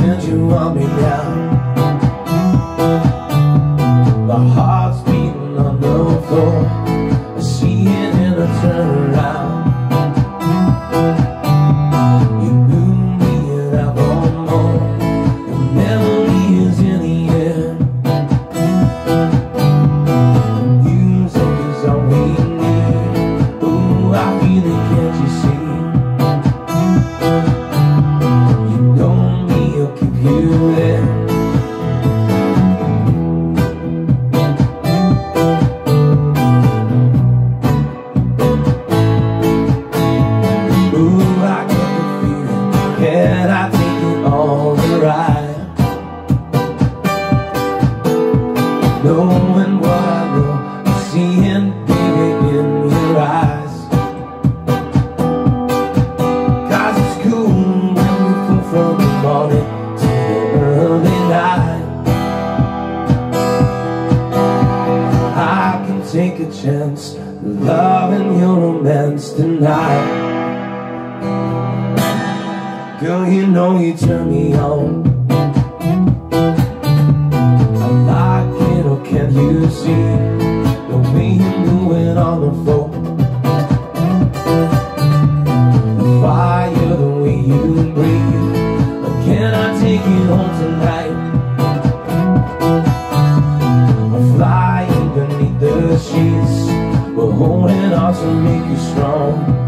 Seven you want me now Knowing what I know Seeing, baby, in your eyes. Cause it's cool when we fall from the morning to the early night. I can take a chance Loving your romance tonight. Girl, you know you turn me on see. The way you move it on the floor The fire, the way you breathe. But can I take you home tonight? I'm flying beneath the sheets. We're holding on to make you strong